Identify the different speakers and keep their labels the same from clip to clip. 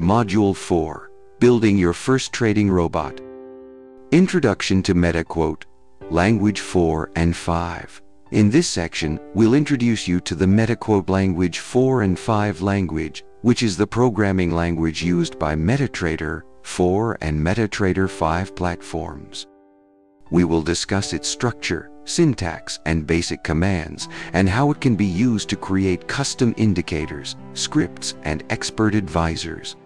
Speaker 1: Module 4 Building Your First Trading Robot. Introduction to MetaQuote, Language 4 and 5. In this section, we'll introduce you to the MetaQuote Language 4 and 5 language, which is the programming language used by MetaTrader 4 and MetaTrader 5 platforms. We will discuss its structure, syntax, and basic commands, and how it can be used to create custom indicators, scripts, and expert advisors.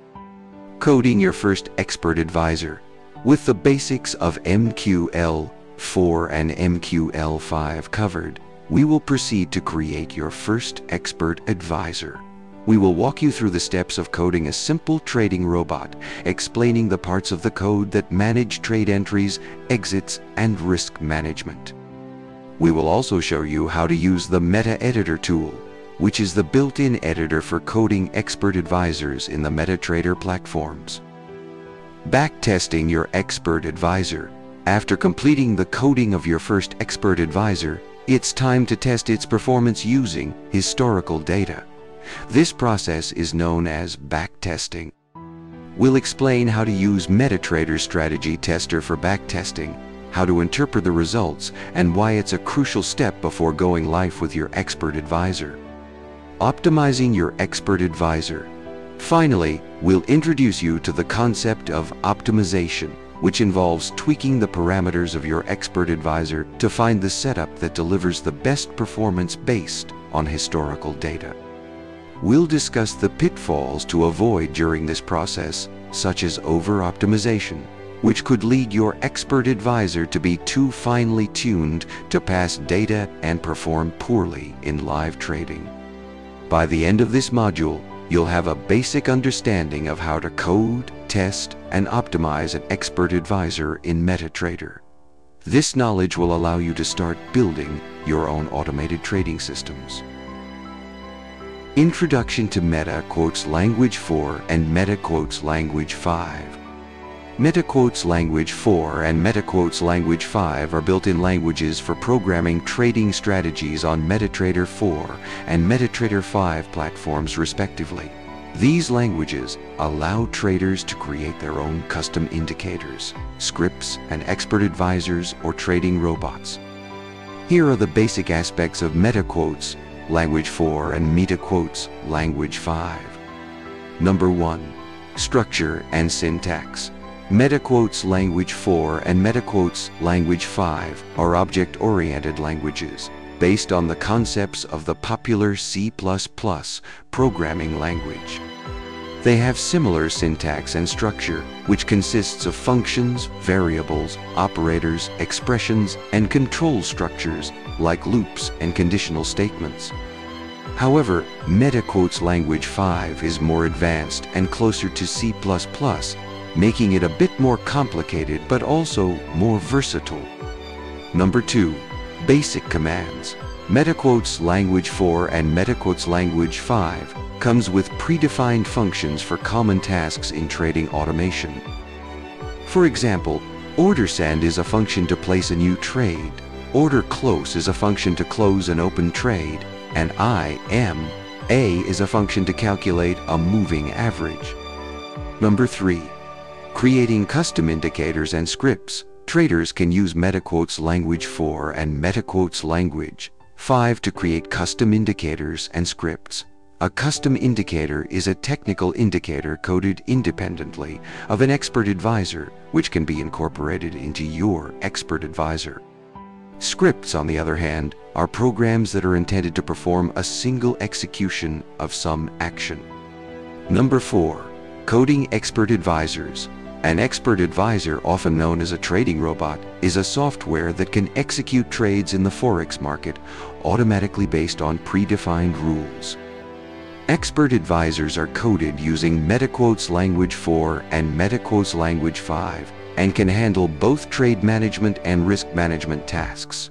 Speaker 1: Coding your first expert advisor. With the basics of MQL4 and MQL5 covered, we will proceed to create your first expert advisor. We will walk you through the steps of coding a simple trading robot, explaining the parts of the code that manage trade entries, exits, and risk management. We will also show you how to use the Meta Editor tool, which is the built-in editor for coding expert advisors in the MetaTrader platforms. Backtesting your expert advisor. After completing the coding of your first expert advisor, it's time to test its performance using historical data. This process is known as backtesting. We'll explain how to use MetaTrader Strategy Tester for backtesting, how to interpret the results, and why it's a crucial step before going live with your expert advisor. Optimizing your expert advisor. Finally, we'll introduce you to the concept of optimization, which involves tweaking the parameters of your expert advisor to find the setup that delivers the best performance based on historical data. We'll discuss the pitfalls to avoid during this process, such as over-optimization, which could lead your expert advisor to be too finely tuned to pass data and perform poorly in live trading. By the end of this module, you'll have a basic understanding of how to code, test, and optimize an expert advisor in MetaTrader. This knowledge will allow you to start building your own automated trading systems. Introduction to MetaQuotes Language 4 and MetaQuotes Language 5. MetaQuotes Language 4 and MetaQuotes Language 5 are built-in languages for programming trading strategies on MetaTrader 4 and MetaTrader 5 platforms respectively. These languages allow traders to create their own custom indicators, scripts, and expert advisors or trading robots. Here are the basic aspects of MetaQuotes Language 4 and MetaQuotes Language 5. Number 1. Structure and Syntax. MetaQuotes Language 4 and MetaQuotes Language 5 are object-oriented languages based on the concepts of the popular C++ programming language. They have similar syntax and structure, which consists of functions, variables, operators, expressions, and control structures like loops and conditional statements. However, MetaQuotes Language 5 is more advanced and closer to C++, making it a bit more complicated but also more versatile. Number 2. Basic Commands MetaQuotes Language 4 and MetaQuotes Language 5 comes with predefined functions for common tasks in trading automation. For example, order send is a function to place a new trade, order close is a function to close an open trade, and IM, A is a function to calculate a moving average. Number 3. Creating custom indicators and scripts. Traders can use MetaQuotes Language 4 and MetaQuotes Language 5 to create custom indicators and scripts. A custom indicator is a technical indicator coded independently of an expert advisor, which can be incorporated into your expert advisor. Scripts, on the other hand, are programs that are intended to perform a single execution of some action. Number 4. Coding Expert Advisors an expert advisor, often known as a trading robot, is a software that can execute trades in the Forex market automatically based on predefined rules. Expert advisors are coded using MetaQuotes Language 4 and MetaQuotes Language 5 and can handle both trade management and risk management tasks.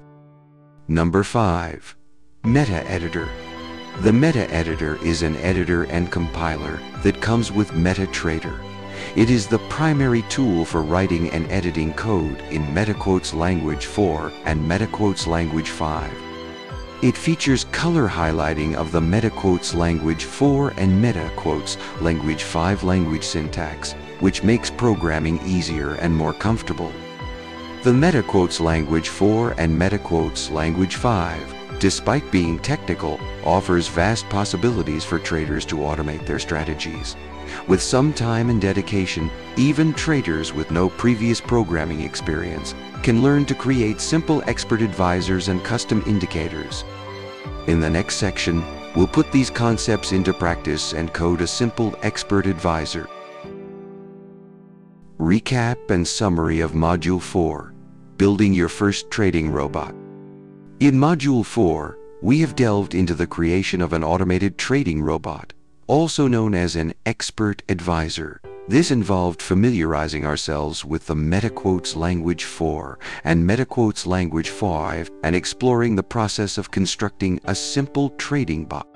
Speaker 1: Number 5. Meta Editor The Meta Editor is an editor and compiler that comes with MetaTrader. It is the primary tool for writing and editing code in MetaQuotes Language 4 and MetaQuotes Language 5. It features color highlighting of the MetaQuotes Language 4 and MetaQuotes Language 5 language syntax, which makes programming easier and more comfortable. The MetaQuotes Language 4 and MetaQuotes Language 5, despite being technical, offers vast possibilities for traders to automate their strategies. With some time and dedication, even traders with no previous programming experience can learn to create simple expert advisors and custom indicators. In the next section, we'll put these concepts into practice and code a simple expert advisor. Recap and summary of Module 4, Building Your First Trading Robot. In Module 4, we have delved into the creation of an automated trading robot, also known as an expert advisor. This involved familiarizing ourselves with the MetaQuotes Language 4 and MetaQuotes Language 5 and exploring the process of constructing a simple trading bot.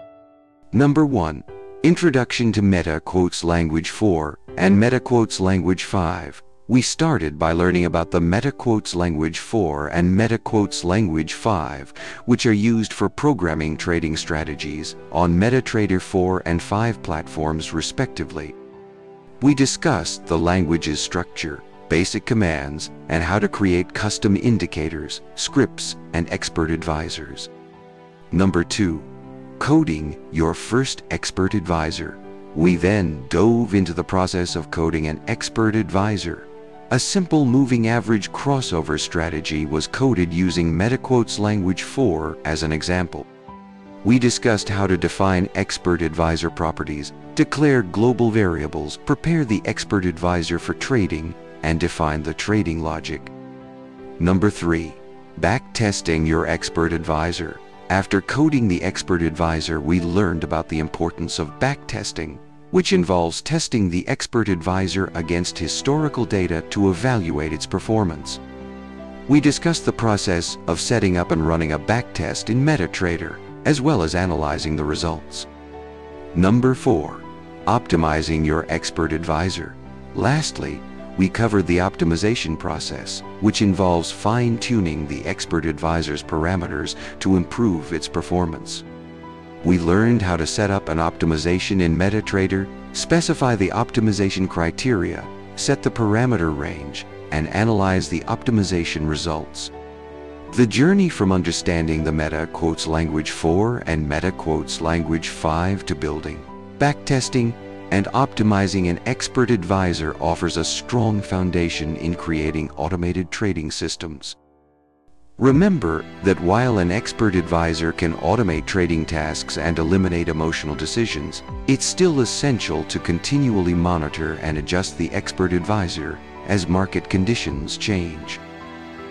Speaker 1: Number 1. Introduction to MetaQuotes Language 4 and MetaQuotes Language 5. We started by learning about the MetaQuotes Language 4 and MetaQuotes Language 5, which are used for programming trading strategies on MetaTrader 4 and 5 platforms respectively. We discussed the language's structure, basic commands, and how to create custom indicators, scripts, and expert advisors. Number 2. Coding your first expert advisor. We then dove into the process of coding an expert advisor. A simple moving average crossover strategy was coded using MetaQuotes Language 4 as an example. We discussed how to define expert advisor properties, declare global variables, prepare the expert advisor for trading, and define the trading logic. Number 3. Backtesting your expert advisor. After coding the expert advisor, we learned about the importance of backtesting, which involves testing the expert advisor against historical data to evaluate its performance. We discussed the process of setting up and running a backtest in MetaTrader, as well as analyzing the results. Number 4. Optimizing your expert advisor. Lastly, we covered the optimization process, which involves fine-tuning the expert advisor's parameters to improve its performance. We learned how to set up an optimization in MetaTrader, specify the optimization criteria, set the parameter range, and analyze the optimization results. The journey from understanding the MetaQuotes Language 4 and MetaQuotes Language 5 to building, backtesting, and optimizing an expert advisor offers a strong foundation in creating automated trading systems. Remember that while an expert advisor can automate trading tasks and eliminate emotional decisions, it's still essential to continually monitor and adjust the expert advisor as market conditions change.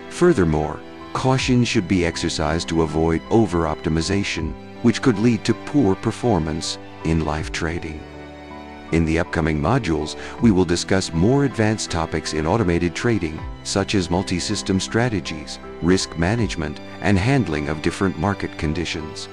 Speaker 1: Furthermore, Caution should be exercised to avoid over-optimization, which could lead to poor performance in live trading. In the upcoming modules, we will discuss more advanced topics in automated trading, such as multi-system strategies, risk management, and handling of different market conditions.